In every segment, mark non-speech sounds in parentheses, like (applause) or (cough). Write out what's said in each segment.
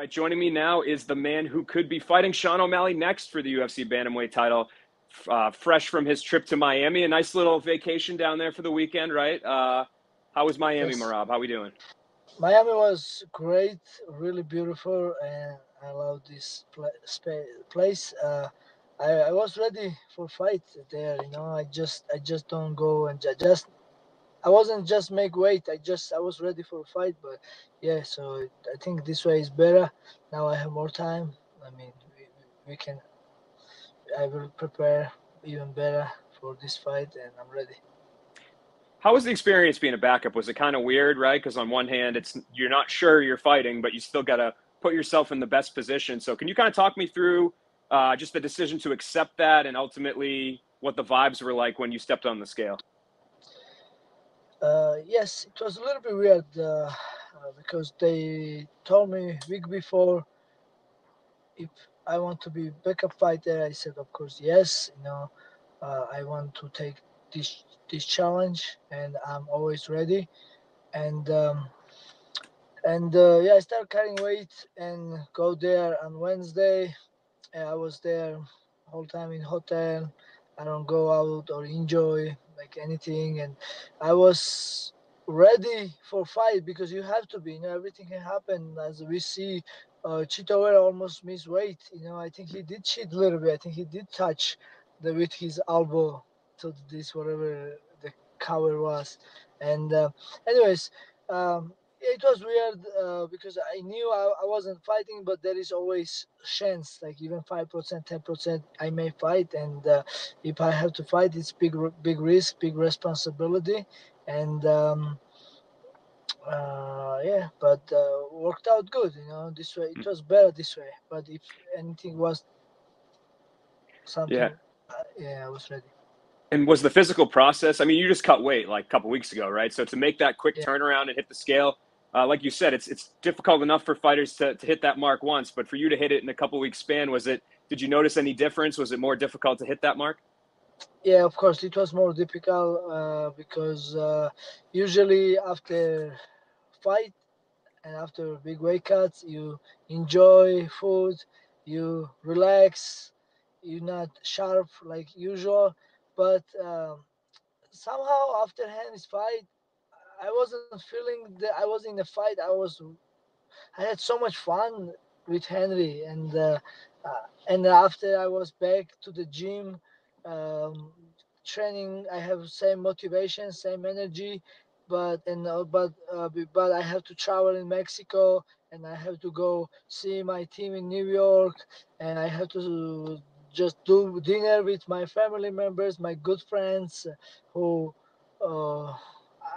right, joining me now is the man who could be fighting Sean O'Malley next for the UFC bantamweight title. Uh, fresh from his trip to Miami, a nice little vacation down there for the weekend, right? Uh, how was Miami, yes. Merab? How we doing? Miami was great, really beautiful, and I love this place. Uh, I, I was ready for fight there. You know, I just I just don't go and just I wasn't just make weight. I just I was ready for a fight, but yeah. So I think this way is better. Now I have more time. I mean, we, we can. I will prepare even better for this fight, and I'm ready. How was the experience being a backup? Was it kind of weird, right? Because on one hand, it's you're not sure you're fighting, but you still gotta put yourself in the best position. So can you kind of talk me through uh, just the decision to accept that, and ultimately what the vibes were like when you stepped on the scale? Uh, yes, it was a little bit weird uh, uh, because they told me week before if I want to be backup fighter. I said, of course, yes. You know, uh, I want to take this this challenge, and I'm always ready. And um, and uh, yeah, I started carrying weight and go there on Wednesday. I was there whole time in hotel. I don't go out or enjoy like anything and i was ready for fight because you have to be you know everything can happen. As we see uh almost missed weight you know i think he did cheat a little bit. I think he did touch the with his elbow to this whatever the cover was. And uh, anyways um it was weird uh, because I knew I, I wasn't fighting, but there is always chance, like even five percent, ten percent, I may fight, and uh, if I have to fight, it's big, big risk, big responsibility, and um, uh, yeah, but uh, worked out good, you know. This way, it was better this way. But if anything was something, yeah, uh, yeah, I was ready. And was the physical process? I mean, you just cut weight like a couple weeks ago, right? So to make that quick yeah. turnaround and hit the scale uh, like you said, it's it's difficult enough for fighters to, to hit that mark once, but for you to hit it in a couple weeks span, was it? Did you notice any difference? Was it more difficult to hit that mark? Yeah, of course, it was more difficult uh, because uh, usually after fight and after big weight cuts, you enjoy food, you relax, you're not sharp like usual, but um, somehow after Henry's fight, I wasn't feeling that I was in a fight. I was, I had so much fun with Henry, and uh, uh, and after I was back to the gym, um, training, I have same motivation, same energy, but and uh, but uh, but I have to travel in Mexico, and I have to go see my team in New York, and I have to just do dinner with my family members, my good friends, who.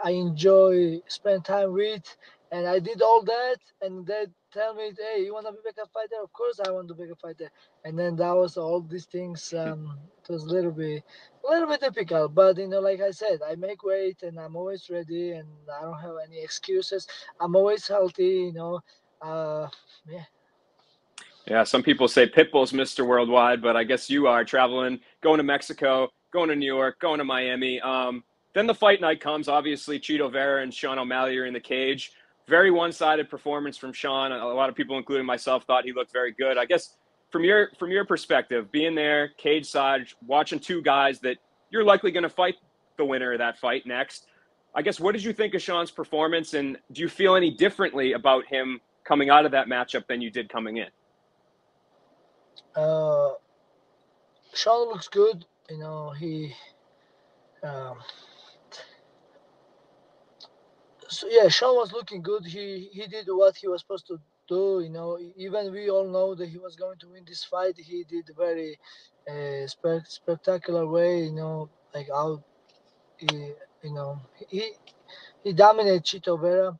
I enjoy spend time with, and I did all that, and they tell me, "Hey, you want to be a fighter?" Of course, I want to be a fighter. And then that was all these things. Um, it was a little bit, a little bit difficult, but you know, like I said, I make weight, and I'm always ready, and I don't have any excuses. I'm always healthy, you know. Uh, yeah. Yeah, some people say Pitbull's Mr. Worldwide, but I guess you are traveling, going to Mexico, going to New York, going to Miami. Um, then the fight night comes. Obviously, Chito Vera and Sean O'Malley are in the cage. Very one-sided performance from Sean. A lot of people, including myself, thought he looked very good. I guess from your from your perspective, being there, cage side, watching two guys that you're likely going to fight the winner of that fight next. I guess what did you think of Sean's performance, and do you feel any differently about him coming out of that matchup than you did coming in? Uh, Sean looks good. You know, he um, so yeah, Sean was looking good. He he did what he was supposed to do. You know, even we all know that he was going to win this fight. He did very uh, spe- spectacular way. You know, like out. He, you know, he he dominated Chito Vera,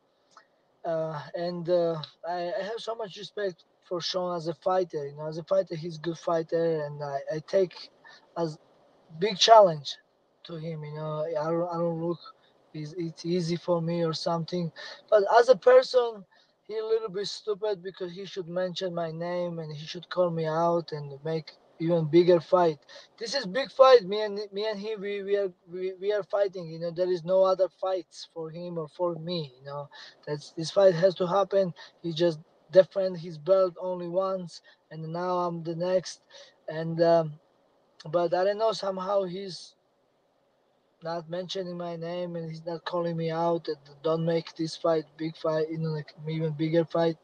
uh, and uh, I, I have so much respect for Sean as a fighter. You know, as a fighter, he's a good fighter, and I, I take as big challenge to him. You know, I don't I don't look it's easy for me or something. But as a person, he a little bit stupid because he should mention my name and he should call me out and make even bigger fight. This is big fight. Me and me and him, we, we are we, we are fighting. You know, there is no other fights for him or for me. You know, that's this fight has to happen. He just defend his belt only once, and now I'm the next. And um, but I don't know. Somehow he's not mentioning my name and he's not calling me out. And don't make this fight big fight, you know, like even bigger fight.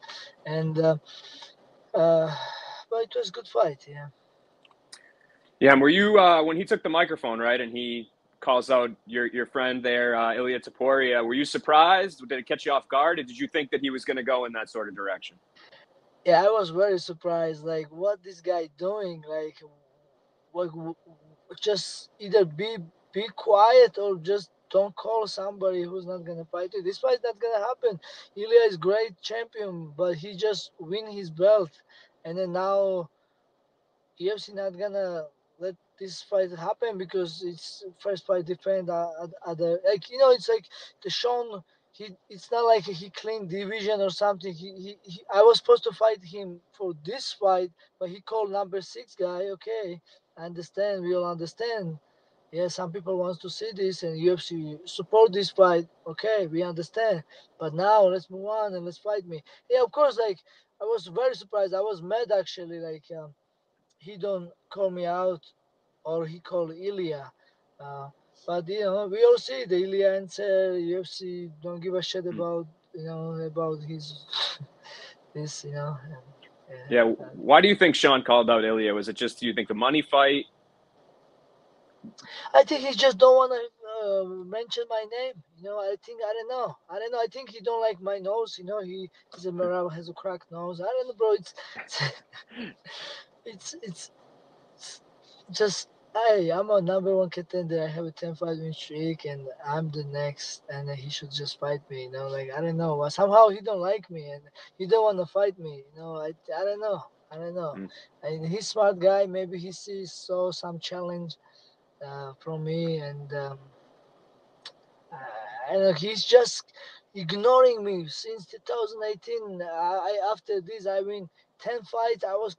And uh, uh, but it was good fight, yeah. Yeah, and were you uh, when he took the microphone, right, and he calls out your your friend there, uh, Ilia Topuria? Were you surprised? Did it catch you off guard? Or did you think that he was going to go in that sort of direction? Yeah, I was very surprised. Like, what this guy doing? Like, what? Just either be be quiet or just don't call somebody who's not gonna fight you. This fight not gonna happen. Ilia is great champion, but he just win his belt, and then now UFC not gonna let this fight happen because it's first fight defend other like you know it's like the Sean he it's not like he cleaned division or something he, he, he I was supposed to fight him for this fight but he called number six guy okay I understand we all understand yeah some people wants to see this and UFC support this fight okay we understand but now let's move on and let's fight me yeah of course like I was very surprised I was mad actually like um, he don't call me out or he called Ilia. Uh, but you know, we all see the Ilia say UFC don't give a shit hmm. about you know about his (laughs) this you know. And, yeah. Why do you think Sean called out Ilia? Was it just do you think the money fight? I think he just don't want to uh, mention my name. You know, I think I don't know. I don't know. I think he don't like my nose. You know, he he's a has a cracked nose. I don't know, bro. It's (laughs) it's it's, it's just hey, I'm a number one contender. I have a 10 fight win streak, and I'm the next, and he should just fight me. You know, like I don't know. Somehow he don't like me, and he don't want to fight me. You know, I I don't know. I don't know. Mm. And he's smart guy. Maybe he sees saw some challenge uh, from me, and um, uh, and he's just ignoring me since 2018. I after this I win 10 fights. I was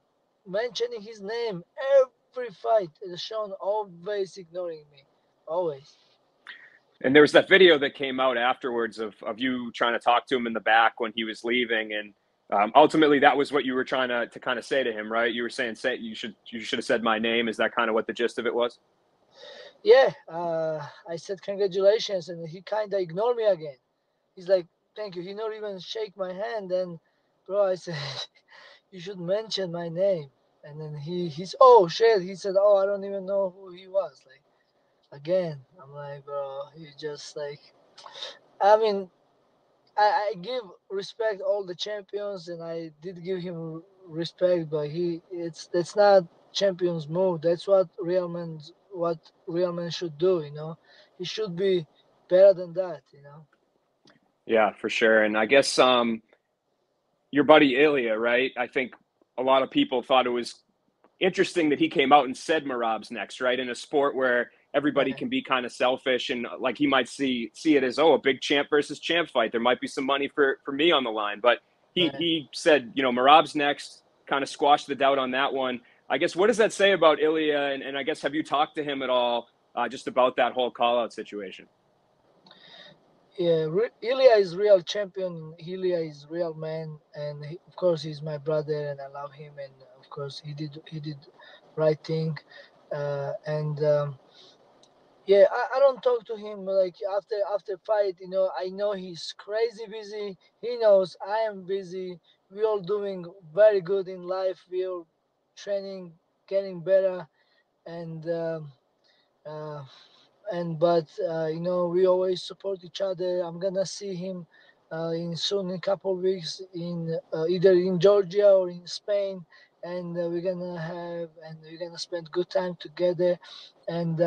mentioning his name every fight. Sean always ignoring me, always. And there was that video that came out afterwards of, of you trying to talk to him in the back when he was leaving, and um, ultimately that was what you were trying to, to kind of say to him, right? You were saying, "Say you should you should have said my name." Is that kind of what the gist of it was? Yeah, uh, I said congratulations, and he kind of ignored me again. He's like, "Thank you." He not even shake my hand, and bro, I said, (laughs) "You should mention my name." and then he he's oh shit he said oh i don't even know who he was like again i'm like bro he just like i mean I, I give respect all the champions and i did give him respect but he it's that's not champions move that's what real men what real men should do you know he should be better than that you know yeah for sure and i guess um your buddy Ilia, right? I think a lot of people thought it was interesting that he came out and said Merab's next, right? In a sport where everybody can be kind of selfish and like he might see see it as oh a big champ versus champ fight. There might be some money for for me on the line, but he right. he said you know Merab's next, kind of squashed the doubt on that one. I guess what does that say about Ilia? And, and I guess have you talked to him at all uh, just about that whole call out situation? yeah, Ilia is real champion. Ilia is real man, and he, of course he's my brother, and I love him. And of course he did he did right thing, uh, and um, yeah, I, I don't talk to him like after after fight. You know, I know he's crazy busy. He knows I am busy. We all doing very good in life. We all training, getting better, and. Um, uh, and but uh, you know we always support each other. I'm gonna see him uh, in soon in a couple weeks in uh, either in Georgia or in Spain, and we're gonna have and we're gonna spend good time together. And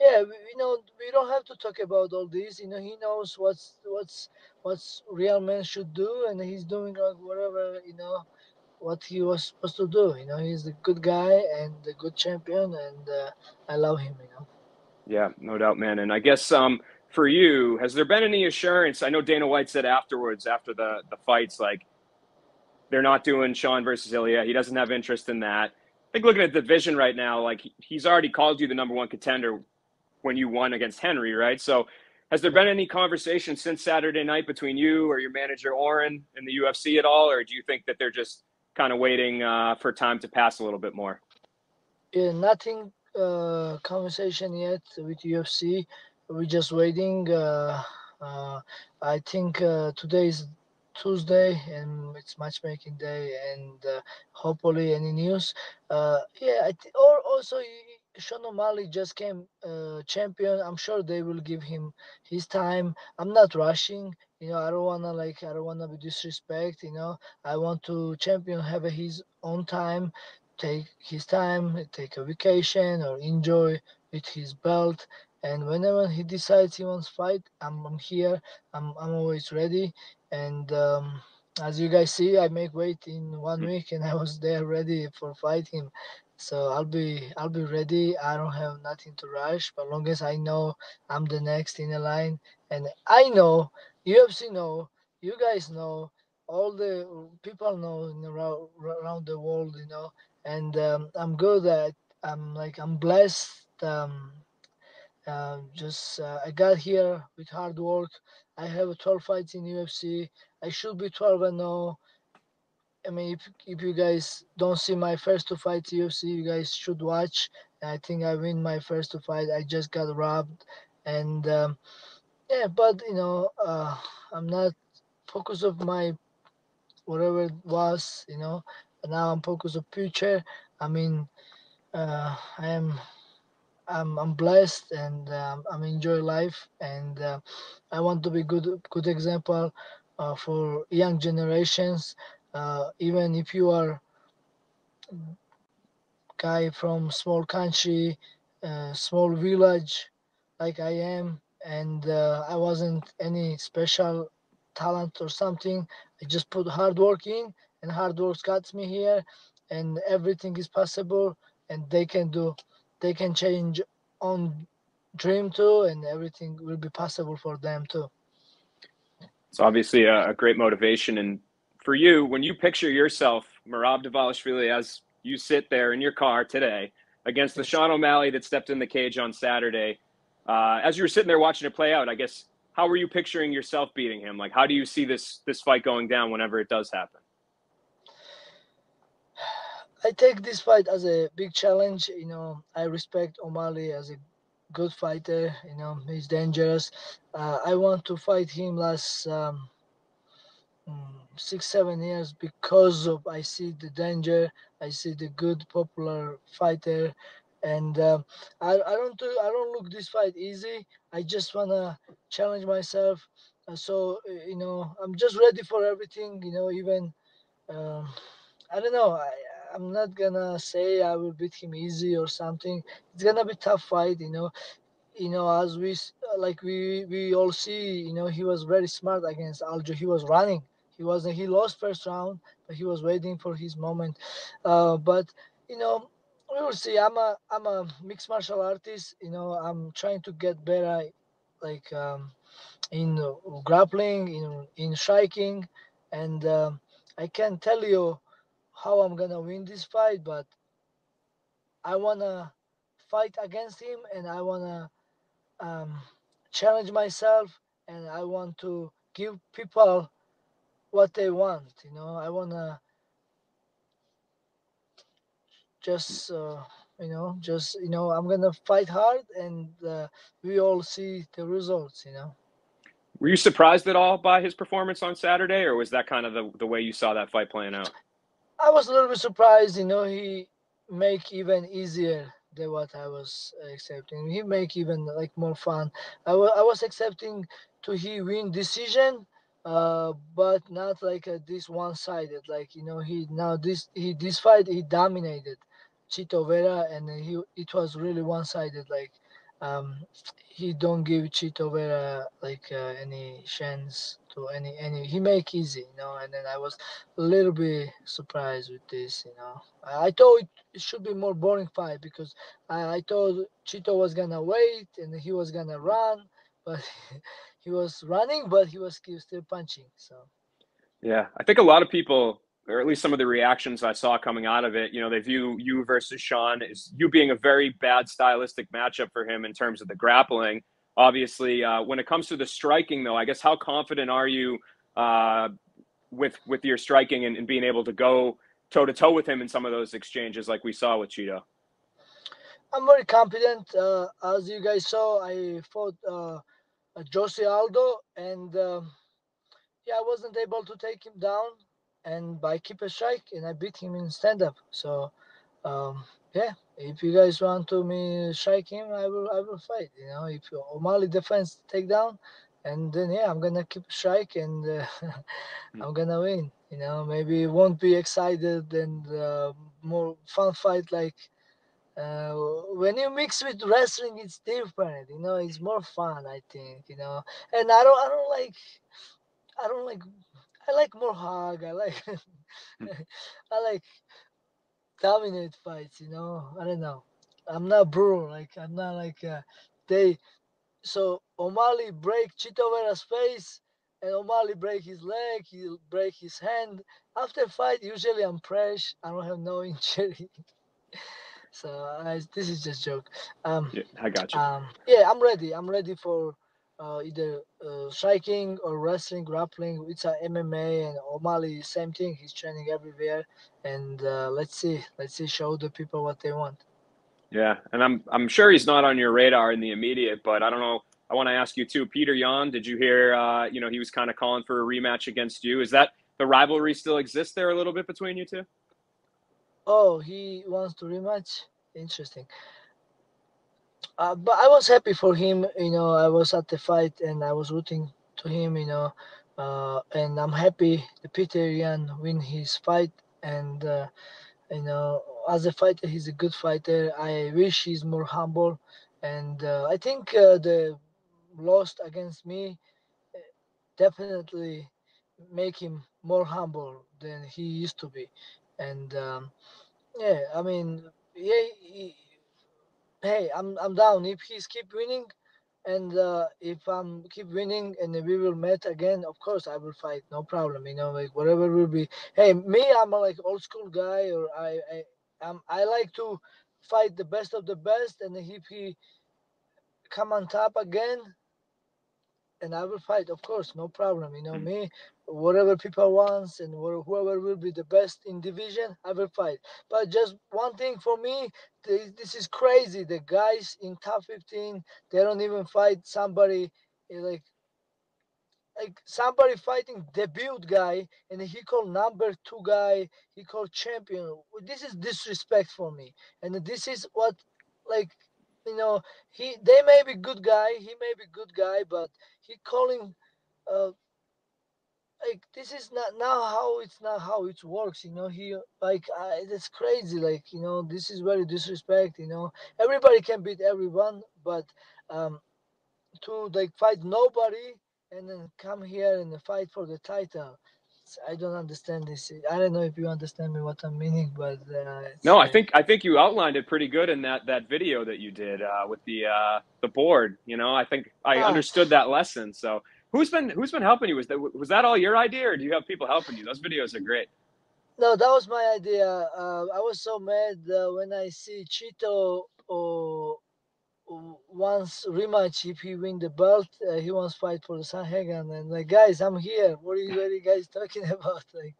yeah, we, you know we don't have to talk about all this. You know he knows what's what's what's real men should do, and he's doing like whatever you know what he was supposed to do. You know he's a good guy and a good champion, and uh, I love him. You know. Yeah, no doubt, man. And I guess um, for you, has there been any assurance? I know Dana White said afterwards, after the the fights, like they're not doing Sean versus Ilia. He doesn't have interest in that. I think looking at the division right now, like he's already called you the number one contender when you won against Henry, right? So has there been any conversation since Saturday night between you or your manager Oren in the UFC at all, or do you think that they're just kind of waiting uh, for time to pass a little bit more? Yeah, nothing uh, conversation yet with UFC. We're just waiting. Uh, uh, I think uh, today is Tuesday and it's matchmaking day, and uh, hopefully any news. Yeah, I th- or also Sean O'Malley just came uh, champion. I'm sure they will give him his time. I'm not rushing. You know, I don't wanna like I don't wanna be disrespect. You know, I want to champion have his own time, take his time, take a vacation or enjoy with his belt. And whenever he decides he wants fight, I'm, I'm here. I'm, I'm always ready. And um, as you guys see, I make weight in one mm. week, and I was there ready for fighting. So I'll be I'll be ready. I don't have nothing to rush, but long as I know I'm the next in the line, and I know UFC know, you guys know, all the people know in around, around the world, you know, and um, I'm good at I'm like I'm blessed. Um, uh, just uh, I got here with hard work. I have 12 fights in UFC. I should be 12 and 0. I mean, if, if you guys don't see my first two fights UFC, you guys should watch. I think I win my first two fight. I just got robbed, and um, yeah, but you know, uh, I'm not focused of my whatever it was, you know. Now I'm focused on future. I mean, uh, I am. I'm, I'm blessed and um, I'm enjoy life and uh, I want to be good good example uh, for young generations uh, even if you are guy from small country uh, small village like i am and uh, i wasn't any special talent or something i just put hard work in and hard work got me here and everything is possible and they can do they can change on dream too and everything will be possible for them too. It's obviously a, a great motivation and for you, when you picture yourself, Merab Dvalishvili, as you sit there in your car today against the Sean O'Malley that stepped in the cage on Saturday, uh, as you were sitting there watching it play out, I guess how were you picturing yourself beating him? Like, how do you see this this fight going down whenever it does happen? I take this fight as a big challenge. You know, I respect O'Malley as a good fighter. You know, he's dangerous. Uh, I want to fight him last um, six seven years because of I see the danger, I see the good popular fighter, and uh, I I don't do I don't look this fight easy. I just wanna challenge myself. Uh, so uh, you know I'm just ready for everything. You know even um, I don't know I. I'm not gonna say I will beat him easy or something. It's gonna be tough fight, you know you know, as we like we we all see, you know, he was very smart against Aljo. He was running. He was he lost first round, but he was waiting for his moment. Uh, but you know, we will see. I'm a I'm a mixed martial artist. You know, I'm trying to get better, like um, in grappling, in in striking, and um, I can't tell you how I'm gonna win this fight, but I wanna fight against him, and I wanna um, challenge myself, and I want to give people what they want. You know, I wanna just uh, you know just you know I'm gonna fight hard, and uh, we all see the results. You know. Were you surprised at all by his performance on Saturday, or was that kind of the, the way you saw that fight playing out? I was a little bit surprised. You know, he make even easier than what I was accepting. He make even like more fun. I, I was accepting to he win decision, uh, but not like a, this one-sided. Like you know, he now this he this fight he dominated Chito Vera, and he it was really one-sided. Like um, he don't give Chito Vera like uh, any chance to any any. He make easy, you know. And then I was a little bit surprised with this, you know. I, I thought it, it should be more boring fight because I, I thought Chito was gonna wait and he was gonna run, but. (laughs) he was running, but he was still punching. So. Yeah, I think a lot of people, or at least some of the reactions I saw coming out of it, you know, they view you versus Sean as you being a very bad stylistic matchup for him in terms of the grappling. obviously. Uh, when it comes to the striking, though, I guess how confident are you uh, with with your striking and, and being able to go toe to toe with him in some of those exchanges, like we saw with Chito? I'm very confident. Uh, as you guys saw, I fought uh, Jose Aldo, and um, yeah, I wasn't able to take him down, and by keep a strike, and I beat him in stand up. So um, yeah, if you guys want to me strike him, I will I will fight. You know, if O'Malley defense takedown, and then yeah, I'm gonna keep strike and uh, (laughs) I'm gonna win. You know, maybe it won't be excited and uh, more fun fight like uh, when you mix with wrestling, it's different. You know, it's more fun. I think. You know, and I don't I don't like I don't like I like more hug. I like (laughs) I like dominate fights. You know, I don't know. I'm not brutal. Like I'm not like uh, they. So O'Malley break Chito Vera's face, and O'Malley break his leg. He'll break his hand. After fight, usually I'm fresh. I don't have no (laughs) injury. So uh, this is just joke. Um, yeah, I got you. Um, yeah, I'm ready. I'm ready for uh, either uh, striking or wrestling, grappling. It's a MMA and O'Malley, same thing. He's training everywhere, and uh, let's see, let's see, show the people what they want. Yeah, and I'm I'm sure he's not on your radar in the immediate, but I don't know. I want to ask you too, Petr Yan. Did you hear? Uh, you know, he was kind of calling for a rematch against you. Is that the rivalry still exists there a little bit between you two? Oh, he wants to rematch. Interesting. Uh, but I was happy for him. You know, I was at the fight and I was rooting to him. You know, uh, and I'm happy the Petr Yan win his fight. And uh, you know, as a fighter, he's a good fighter. I wish he's more humble. And uh, I think uh, the lost against me uh, definitely make him more humble than he used to be. And um, yeah, I mean, yeah. He, hey, I'm I'm down. If he's keep winning, and uh, if I'm keep winning, and we will meet again, of course I will fight. No problem. You know, like whatever will be. Hey, me, I'm a like old school guy, or I I I'm, I like to fight the best of the best, and if he come on top again, and I will fight, of course, no problem. You know mm. me, whatever people wants and whoever will be the best in division, I will fight. But just one thing for me, this is crazy. The guys in top 15, they don't even fight somebody eh, like like somebody fighting debut guy and he called number two guy he called champion this is disrespect for me and this is what like you know he they may be good guy he may be good guy but calling uh like this is not now how it's not how it works you know he like uh, it's crazy like you know this is very disrespect you know. Everybody can beat everyone but um to like fight nobody and then come here and fight for the title I don't understand this. I don't know if you understand me what I'm meaning, but uh, no, I think I think you outlined it pretty good in that that video that you did uh, with the uh, the board. You know, I think I ah. understood that lesson. So who's been who's been helping you? Was that was that all your idea, or do you have people helping you? Those videos are great. No, that was my idea. Uh, I was so mad uh, when I see Chito or once rematch if he win the belt uh, he wants fight for the Sandhagen and like guys I'm here. What are you, what are you guys (laughs) talking about? (laughs) Like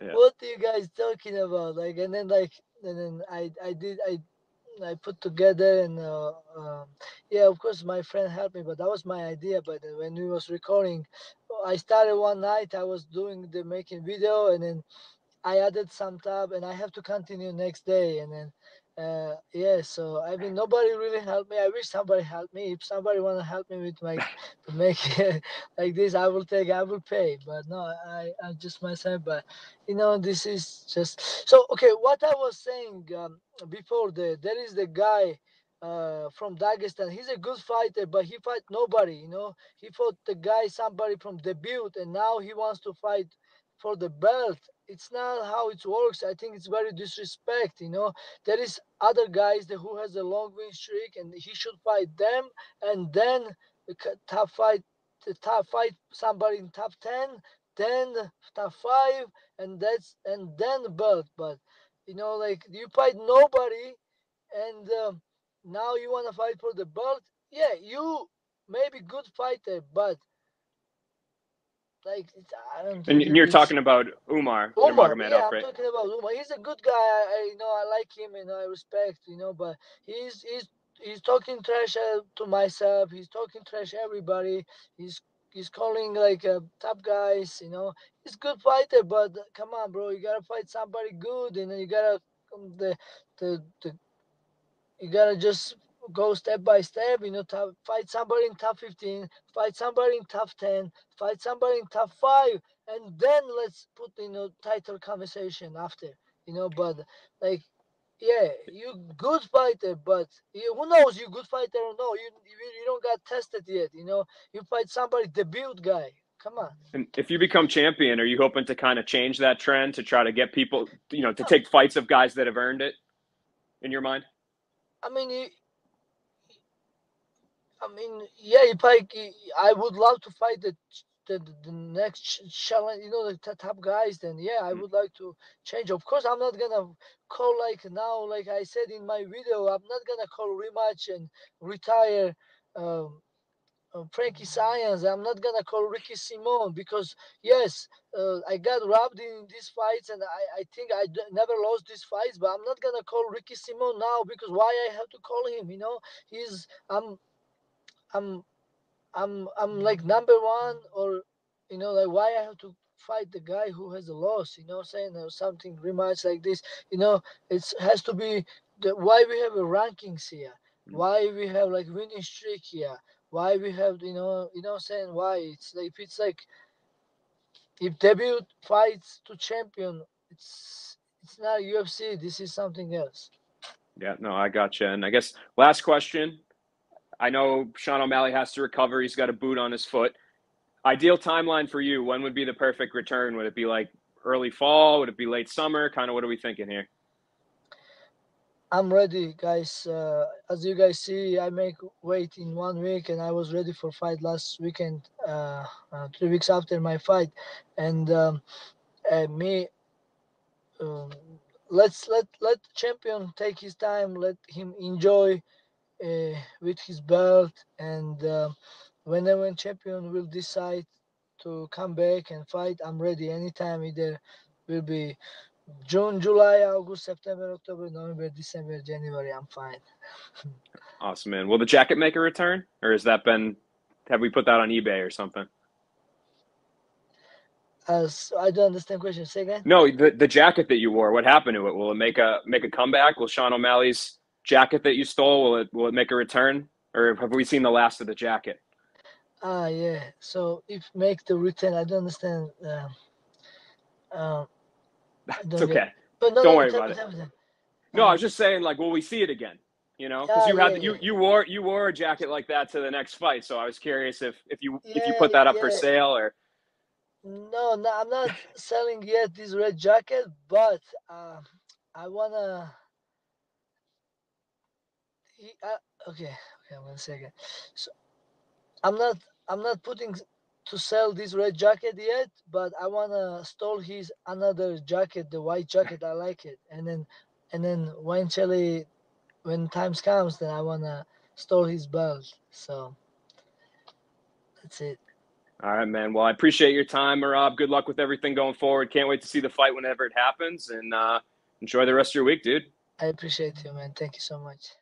yeah. what are you guys talking about? Like and then like and then I I did I I put together and uh, um, yeah of course my friend helped me but that was my idea. But when we was recording I started one night I was doing the making video and then I added some tab and I have to continue next day. And then uh, yeah, so I mean, nobody really helped me. I wish somebody helped me. If somebody want to help me with my (laughs) to make it (laughs) like this, I will take. I will pay. But no, I I just myself. But you know, this is just so okay. What I was saying um, before the there is the guy uh, from Dagestan. He's a good fighter, but he fight nobody. You know, he fought the guy somebody from debut, and now he wants to fight for the belt it's not how it works. I think it's very disrespect. You know, there is other guys that who has a long win streak, and he should fight them, and then the top fight, the top fight somebody in top ten, then top five, and that's and then the belt. But you know, like you fight nobody, and um, now you want to fight for the belt. Yeah, you maybe good fighter, but like I don't. And you're talking about Umar. Umar, yeah, I'm talking about Umar. He's a good guy. I, you know, I like him and I respect. You know, but he's he's he's talking trash uh, to myself. He's talking trash everybody. He's he's calling like uh, top guys. You know, he's good fighter, but come on, bro, you gotta fight somebody good, and you gotta um, the the the you gotta just go step by step, you know, top, fight somebody in top 15, fight somebody in top 10, fight somebody in top 5, and then let's put, you know, title conversation after, you know, but like, yeah, you good fighter, but you, who knows you good fighter or no, you, you, you don't got tested yet, you know, you fight somebody debut guy. Come on. And if you become champion, are you hoping to kind of change that trend to try to get people, you know, to take fights of guys that have earned it in your mind? I mean, you, I mean, yeah, if I, I would love to fight the the, the next challenge, you know, the top guys. Then yeah, I mm. would like to change. Of course, I'm not gonna call like now, like I said in my video, I'm not gonna call rematch and retire. Um, uh, Frankie Saenz. I'm not gonna call Ricky Simon because yes, uh, I got robbed in these fights, and I, I think I d- never lost these fights. But I'm not gonna call Ricky Simon now because why I have to call him? You know, he's I'm I'm I'm I'm like number one or you know like why I have to fight the guy who has a loss you know saying? Or something rematch like this. You know it has to be the why we have a rankings here. Mm. why we have like winning streak here. Why we have you know you know saying? Why it's like if it's like if debut fights to champion it's it's not UFC this is something else. Yeah no I got you and I guess last question I know Sean O'Malley has to recover. He's got a boot on his foot. Ideal timeline for you. When would be the perfect return? Would it be like early fall? Would it be late summer? Kind of what are we thinking here? I'm ready, guys. Uh, as you guys see, I make weight in one week, and I was ready for fight last weekend, uh, uh, three weeks after my fight, and um, me. Um, let's let let champion take his time. Let him enjoy uh, with his belt and uh, whenever champion will decide to come back and fight i'm ready anytime either will be june july august september october november december january i'm fine (laughs) awesome man will the jacket make a return or has that been have we put that on ebay or something as I don't understand question. Say again. No, the, the jacket that you wore. What happened to it? Will it make a make a comeback? Will Sean O'Malley's jacket that you stole will it will it make a return? Or have we seen the last of the jacket? Ah yeah. So if make the return i don't understand um, um (laughs) it's okay. Get, but no, don't no, worry about it. no i was just saying like will we see it again? You know? Because you had yeah, you you wore you wore a jacket like that to the next fight so i was curious if if you yeah, if you put that up for sale or no no i'm not selling yet this red jacket but uh, i wanna he, uh, okay, okay, one second. So I'm not, I'm not putting to sell this red jacket yet, but I wanna stole his another jacket, the white jacket. I like it, and then, and then when eventually, when times comes, then I wanna stole his belt. So that's it. All right, man. Well, I appreciate your time, Merab. Good luck with everything going forward. Can't wait to see the fight whenever it happens, and uh, enjoy the rest of your week, dude. I appreciate you, man. Thank you so much.